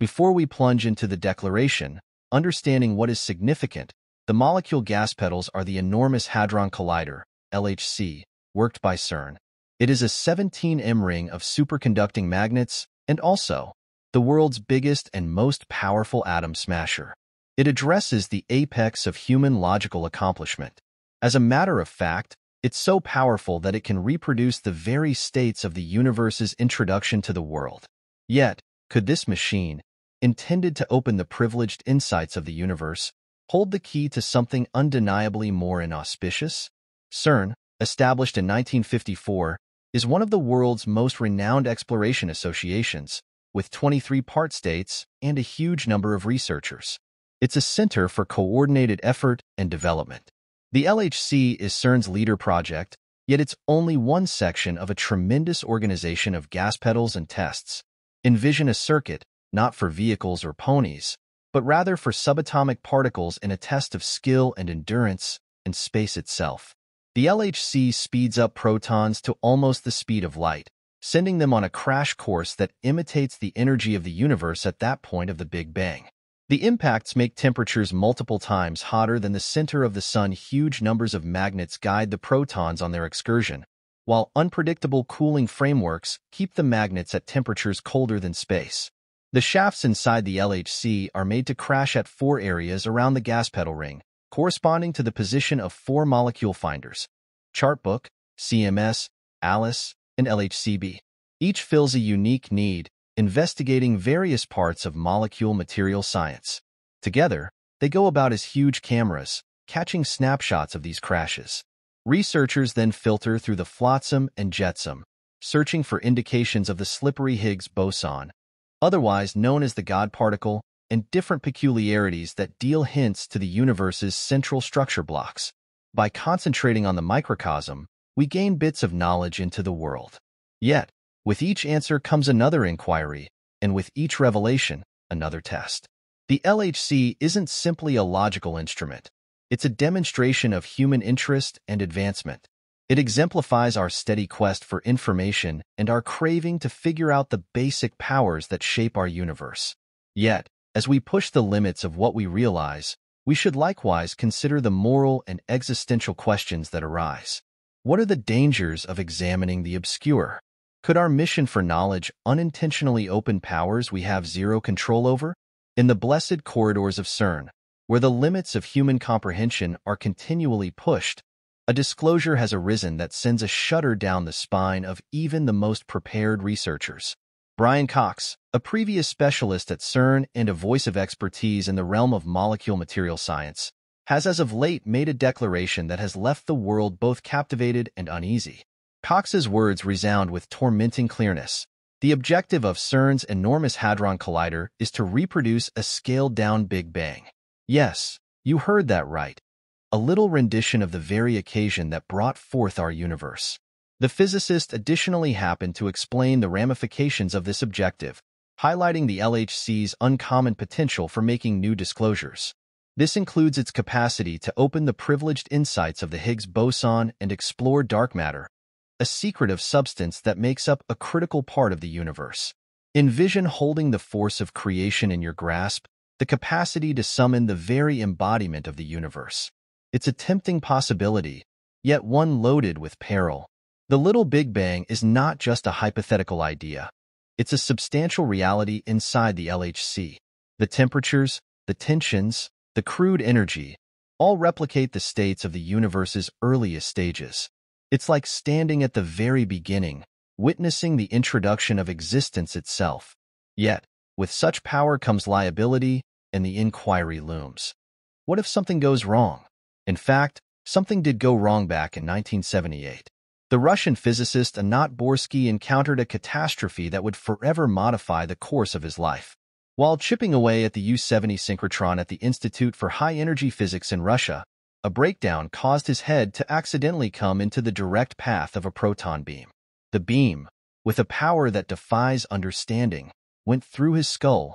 Before we plunge into the declaration, understanding what is significant, the molecule gas pedals are the enormous Hadron Collider, LHC, worked by CERN. It is a 17M ring of superconducting magnets and also the world's biggest and most powerful atom smasher. It addresses the apex of human logical accomplishment. As a matter of fact, it's so powerful that it can reproduce the very states of the universe's introduction to the world. Yet, could this machine, intended to open the privileged insights of the universe, hold the key to something undeniably more inauspicious? CERN, established in 1954, is one of the world's most renowned exploration associations, with 23 part states and a huge number of researchers. It's a center for coordinated effort and development. The LHC is CERN's leader project, yet it's only one section of a tremendous organization of gas pedals and tests. Envision a circuit not for vehicles or ponies, but rather for subatomic particles in a test of skill and endurance and space itself. The LHC speeds up protons to almost the speed of light, sending them on a crash course that imitates the energy of the universe at that point of the Big Bang. The impacts make temperatures multiple times hotter than the center of the sun. Huge numbers of magnets guide the protons on their excursion, while unpredictable cooling frameworks keep the magnets at temperatures colder than space. The shafts inside the LHC are made to crash at four areas around the gas pedal ring, corresponding to the position of four molecule finders, Chartbook, CMS, ALICE, and LHCb. Each fills a unique need, investigating various parts of molecule material science. Together, they go about as huge cameras, catching snapshots of these crashes. Researchers then filter through the flotsam and jetsam, searching for indications of the slippery Higgs boson, otherwise known as the God particle, and different peculiarities that deal hints to the universe's central structure blocks. By concentrating on the microcosm, we gain bits of knowledge into the world. Yet, with each answer comes another inquiry, and with each revelation, another test. The LHC isn't simply a logical instrument. It's a demonstration of human interest and advancement. It exemplifies our steady quest for information and our craving to figure out the basic powers that shape our universe. Yet, as we push the limits of what we realize, we should likewise consider the moral and existential questions that arise. What are the dangers of examining the obscure? Could our mission for knowledge unintentionally open powers we have zero control over? In the blessed corridors of CERN, where the limits of human comprehension are continually pushed, a disclosure has arisen that sends a shudder down the spine of even the most prepared researchers. Brian Cox, a previous specialist at CERN and a voice of expertise in the realm of molecule material science, has as of late made a declaration that has left the world both captivated and uneasy. Cox's words resound with tormenting clearness. The objective of CERN's enormous Hadron Collider is to reproduce a scaled-down Big Bang. Yes, you heard that right a little rendition of the very occasion that brought forth our universe. The physicist additionally happened to explain the ramifications of this objective, highlighting the LHC's uncommon potential for making new disclosures. This includes its capacity to open the privileged insights of the Higgs boson and explore dark matter, a secretive substance that makes up a critical part of the universe. Envision holding the force of creation in your grasp, the capacity to summon the very embodiment of the universe. It's a tempting possibility, yet one loaded with peril. The Little Big Bang is not just a hypothetical idea. It's a substantial reality inside the LHC. The temperatures, the tensions, the crude energy, all replicate the states of the universe's earliest stages. It's like standing at the very beginning, witnessing the introduction of existence itself. Yet, with such power comes liability, and the inquiry looms. What if something goes wrong? In fact, something did go wrong back in 1978. The Russian physicist Anat Borsky encountered a catastrophe that would forever modify the course of his life. While chipping away at the U-70 synchrotron at the Institute for High-Energy Physics in Russia, a breakdown caused his head to accidentally come into the direct path of a proton beam. The beam, with a power that defies understanding, went through his skull,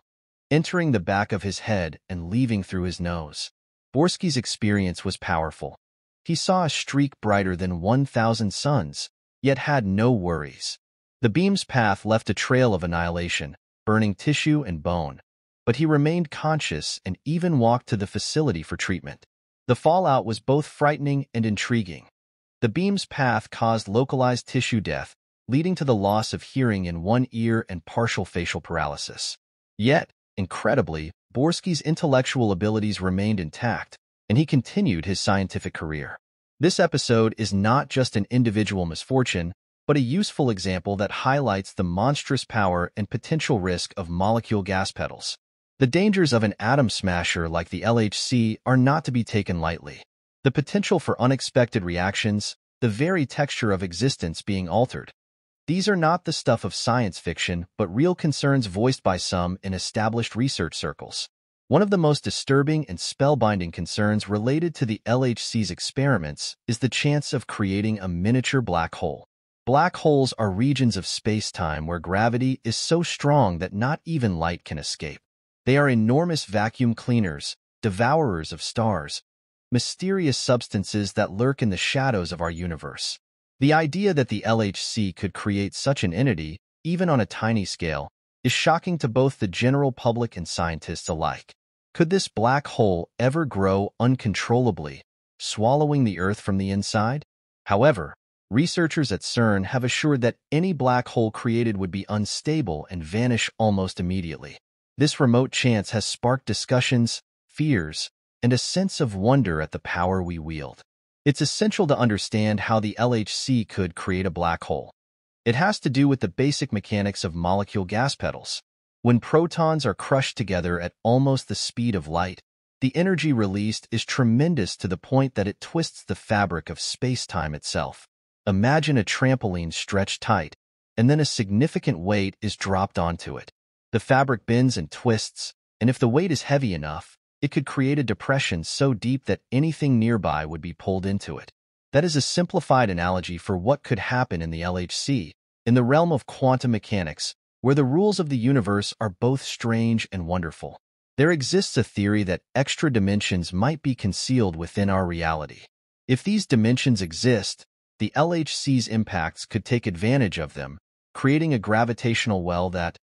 entering the back of his head and leaving through his nose. Borsky's experience was powerful. He saw a streak brighter than 1,000 suns, yet had no worries. The beam's path left a trail of annihilation, burning tissue and bone, but he remained conscious and even walked to the facility for treatment. The fallout was both frightening and intriguing. The beam's path caused localized tissue death, leading to the loss of hearing in one ear and partial facial paralysis. Yet, incredibly, Borsky's intellectual abilities remained intact, and he continued his scientific career. This episode is not just an individual misfortune, but a useful example that highlights the monstrous power and potential risk of molecule gas pedals. The dangers of an atom smasher like the LHC are not to be taken lightly. The potential for unexpected reactions, the very texture of existence being altered. These are not the stuff of science fiction, but real concerns voiced by some in established research circles. One of the most disturbing and spellbinding concerns related to the LHC's experiments is the chance of creating a miniature black hole. Black holes are regions of space-time where gravity is so strong that not even light can escape. They are enormous vacuum cleaners, devourers of stars, mysterious substances that lurk in the shadows of our universe. The idea that the LHC could create such an entity, even on a tiny scale, is shocking to both the general public and scientists alike. Could this black hole ever grow uncontrollably, swallowing the Earth from the inside? However, Researchers at CERN have assured that any black hole created would be unstable and vanish almost immediately. This remote chance has sparked discussions, fears, and a sense of wonder at the power we wield. It's essential to understand how the LHC could create a black hole. It has to do with the basic mechanics of molecule gas pedals. When protons are crushed together at almost the speed of light, the energy released is tremendous to the point that it twists the fabric of space-time itself. Imagine a trampoline stretched tight, and then a significant weight is dropped onto it. The fabric bends and twists, and if the weight is heavy enough, it could create a depression so deep that anything nearby would be pulled into it. That is a simplified analogy for what could happen in the LHC, in the realm of quantum mechanics, where the rules of the universe are both strange and wonderful. There exists a theory that extra dimensions might be concealed within our reality. If these dimensions exist, the LHC's impacts could take advantage of them, creating a gravitational well that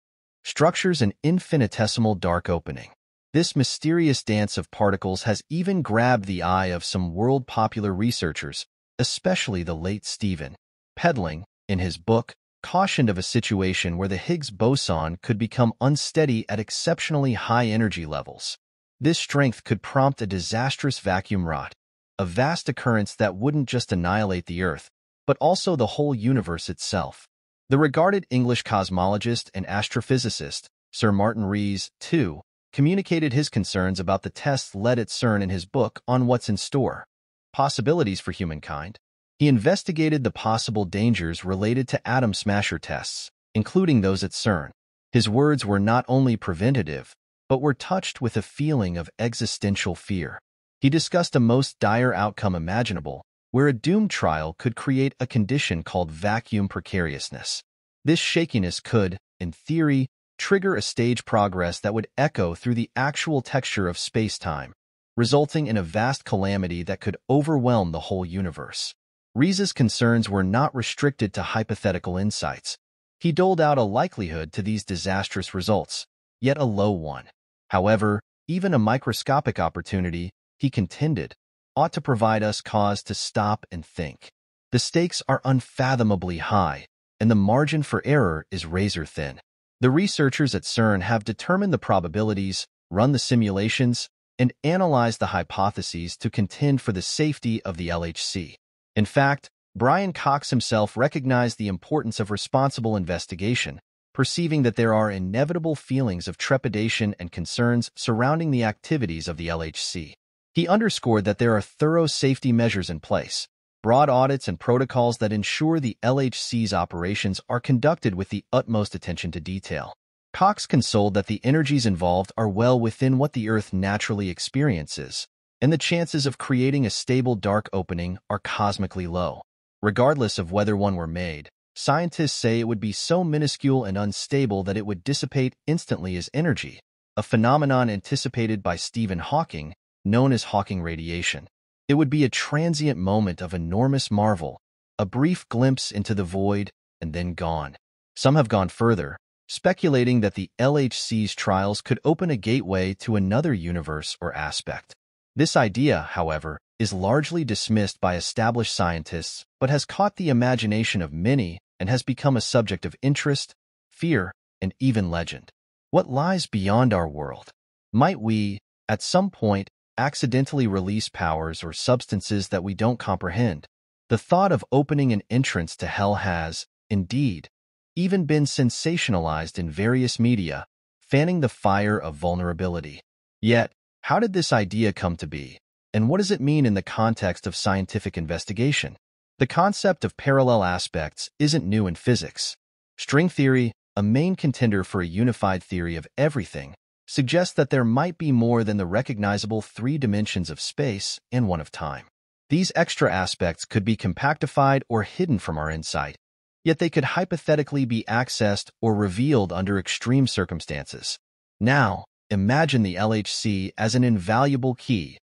structures an infinitesimal dark opening. This mysterious dance of particles has even grabbed the eye of some world-popular researchers, especially the late Stephen Pedling, in his book, cautioned of a situation where the Higgs boson could become unsteady at exceptionally high energy levels. This strength could prompt a disastrous vacuum rot, a vast occurrence that wouldn't just annihilate the Earth, but also the whole universe itself. The regarded English cosmologist and astrophysicist, Sir Martin Rees, too, communicated his concerns about the tests led at CERN in his book on what's in store, Possibilities for Humankind. He investigated the possible dangers related to atom smasher tests, including those at CERN. His words were not only preventative, but were touched with a feeling of existential fear. He discussed a most dire outcome imaginable, where a doomed trial could create a condition called vacuum precariousness. This shakiness could, in theory, trigger a stage progress that would echo through the actual texture of space-time, resulting in a vast calamity that could overwhelm the whole universe. Rees's concerns were not restricted to hypothetical insights. He doled out a likelihood to these disastrous results, yet a low one. However, even a microscopic opportunity he contended, ought to provide us cause to stop and think. The stakes are unfathomably high, and the margin for error is razor-thin. The researchers at CERN have determined the probabilities, run the simulations, and analyzed the hypotheses to contend for the safety of the LHC. In fact, Brian Cox himself recognized the importance of responsible investigation, perceiving that there are inevitable feelings of trepidation and concerns surrounding the activities of the LHC. He underscored that there are thorough safety measures in place, broad audits and protocols that ensure the LHC's operations are conducted with the utmost attention to detail. Cox consoled that the energies involved are well within what the Earth naturally experiences, and the chances of creating a stable dark opening are cosmically low. Regardless of whether one were made, scientists say it would be so minuscule and unstable that it would dissipate instantly as energy, a phenomenon anticipated by Stephen Hawking known as Hawking radiation. It would be a transient moment of enormous marvel, a brief glimpse into the void, and then gone. Some have gone further, speculating that the LHC's trials could open a gateway to another universe or aspect. This idea, however, is largely dismissed by established scientists but has caught the imagination of many and has become a subject of interest, fear, and even legend. What lies beyond our world? Might we, at some point, accidentally release powers or substances that we don't comprehend? The thought of opening an entrance to hell has, indeed, even been sensationalized in various media, fanning the fire of vulnerability. Yet, how did this idea come to be? And what does it mean in the context of scientific investigation? The concept of parallel aspects isn't new in physics. String theory, a main contender for a unified theory of everything, suggests that there might be more than the recognizable three dimensions of space and one of time. These extra aspects could be compactified or hidden from our insight, yet they could hypothetically be accessed or revealed under extreme circumstances. Now, imagine the LHC as an invaluable key,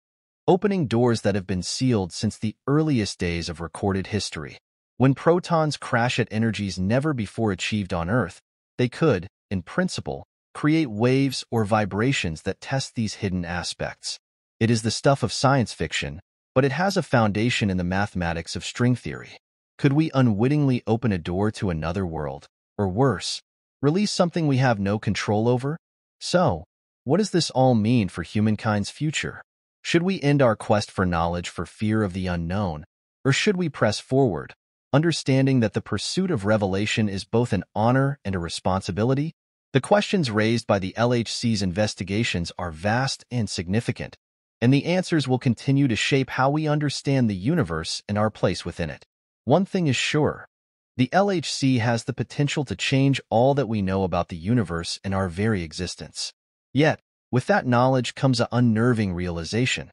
opening doors that have been sealed since the earliest days of recorded history. When protons crash at energies never before achieved on Earth, they could, in principle, create waves or vibrations that test these hidden aspects. It is the stuff of science fiction, but it has a foundation in the mathematics of string theory. Could we unwittingly open a door to another world, or worse, release something we have no control over? So, what does this all mean for humankind's future? Should we end our quest for knowledge for fear of the unknown, or should we press forward, understanding that the pursuit of revelation is both an honor and a responsibility? The questions raised by the LHC's investigations are vast and significant, and the answers will continue to shape how we understand the universe and our place within it. One thing is sure. The LHC has the potential to change all that we know about the universe and our very existence. Yet, with that knowledge comes an unnerving realization.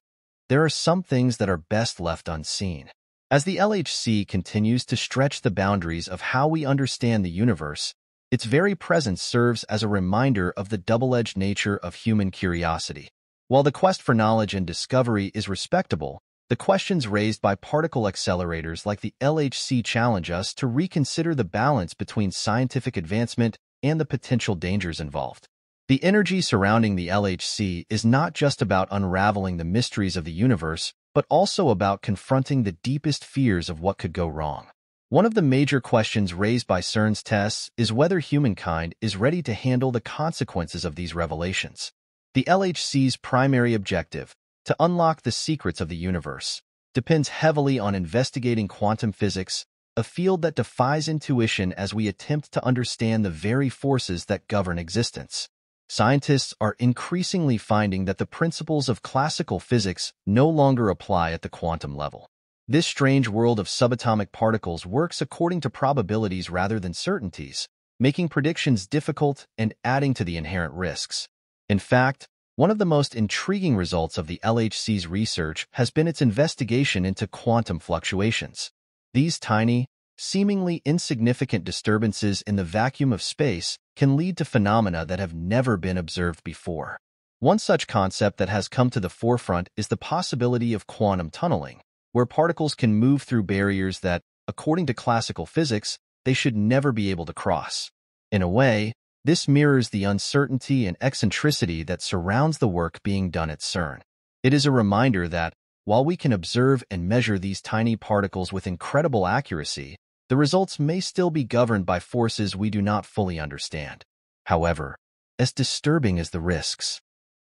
There are some things that are best left unseen. As the LHC continues to stretch the boundaries of how we understand the universe, its very presence serves as a reminder of the double-edged nature of human curiosity. While the quest for knowledge and discovery is respectable, the questions raised by particle accelerators like the LHC challenge us to reconsider the balance between scientific advancement and the potential dangers involved. The energy surrounding the LHC is not just about unraveling the mysteries of the universe, but also about confronting the deepest fears of what could go wrong. One of the major questions raised by CERN's tests is whether humankind is ready to handle the consequences of these revelations. The LHC's primary objective, to unlock the secrets of the universe, depends heavily on investigating quantum physics, a field that defies intuition as we attempt to understand the very forces that govern existence. Scientists are increasingly finding that the principles of classical physics no longer apply at the quantum level. This strange world of subatomic particles works according to probabilities rather than certainties, making predictions difficult and adding to the inherent risks. In fact, one of the most intriguing results of the LHC's research has been its investigation into quantum fluctuations. These tiny, seemingly insignificant disturbances in the vacuum of space can lead to phenomena that have never been observed before. One such concept that has come to the forefront is the possibility of quantum tunneling, where particles can move through barriers that, according to classical physics, they should never be able to cross. In a way, this mirrors the uncertainty and eccentricity that surrounds the work being done at CERN. It is a reminder that, while we can observe and measure these tiny particles with incredible accuracy, the results may still be governed by forces we do not fully understand. However, as disturbing as the risks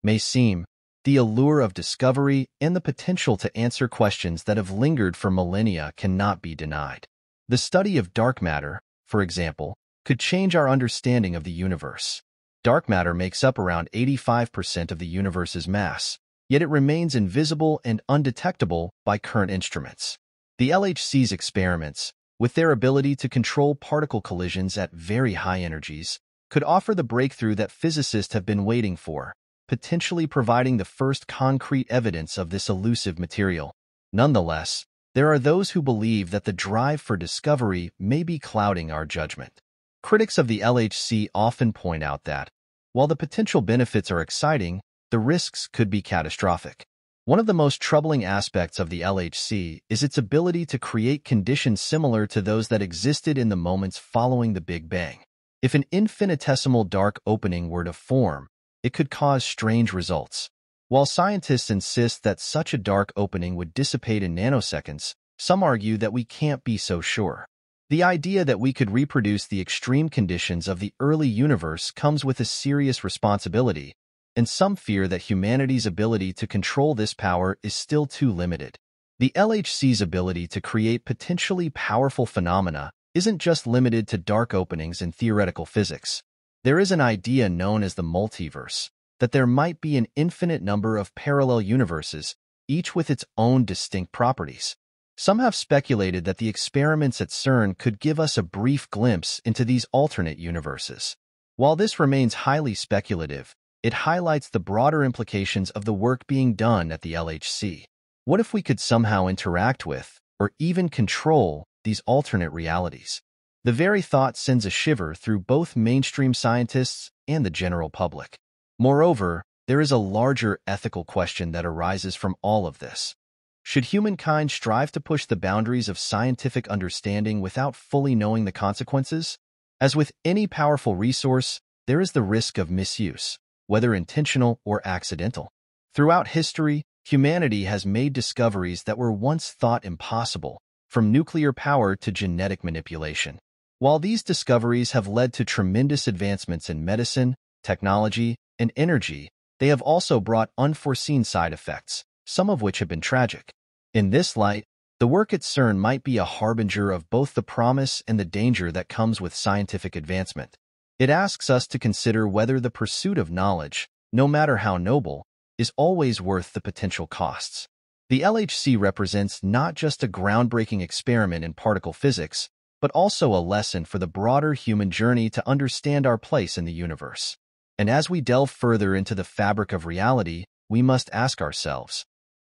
may seem, the allure of discovery and the potential to answer questions that have lingered for millennia cannot be denied. The study of dark matter, for example, could change our understanding of the universe. Dark matter makes up around 85% of the universe's mass, yet it remains invisible and undetectable by current instruments. The LHC's experiments, with their ability to control particle collisions at very high energies, could offer the breakthrough that physicists have been waiting for, potentially providing the first concrete evidence of this elusive material. Nonetheless, there are those who believe that the drive for discovery may be clouding our judgment. Critics of the LHC often point out that, while the potential benefits are exciting, the risks could be catastrophic. One of the most troubling aspects of the LHC is its ability to create conditions similar to those that existed in the moments following the Big Bang. If an infinitesimal dark opening were to form, it could cause strange results. While scientists insist that such a dark opening would dissipate in nanoseconds, some argue that we can't be so sure. The idea that we could reproduce the extreme conditions of the early universe comes with a serious responsibility, and some fear that humanity's ability to control this power is still too limited. The LHC's ability to create potentially powerful phenomena isn't just limited to dark openings in theoretical physics. There is an idea known as the multiverse, that there might be an infinite number of parallel universes, each with its own distinct properties. Some have speculated that the experiments at CERN could give us a brief glimpse into these alternate universes. While this remains highly speculative, it highlights the broader implications of the work being done at the LHC. What if we could somehow interact with, or even control, these alternate realities? The very thought sends a shiver through both mainstream scientists and the general public. Moreover, there is a larger ethical question that arises from all of this. Should humankind strive to push the boundaries of scientific understanding without fully knowing the consequences? As with any powerful resource, there is the risk of misuse whether intentional or accidental. Throughout history, humanity has made discoveries that were once thought impossible, from nuclear power to genetic manipulation. While these discoveries have led to tremendous advancements in medicine, technology, and energy, they have also brought unforeseen side effects, some of which have been tragic. In this light, the work at CERN might be a harbinger of both the promise and the danger that comes with scientific advancement. It asks us to consider whether the pursuit of knowledge, no matter how noble, is always worth the potential costs. The LHC represents not just a groundbreaking experiment in particle physics, but also a lesson for the broader human journey to understand our place in the universe. And as we delve further into the fabric of reality, we must ask ourselves,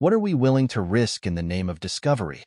what are we willing to risk in the name of discovery?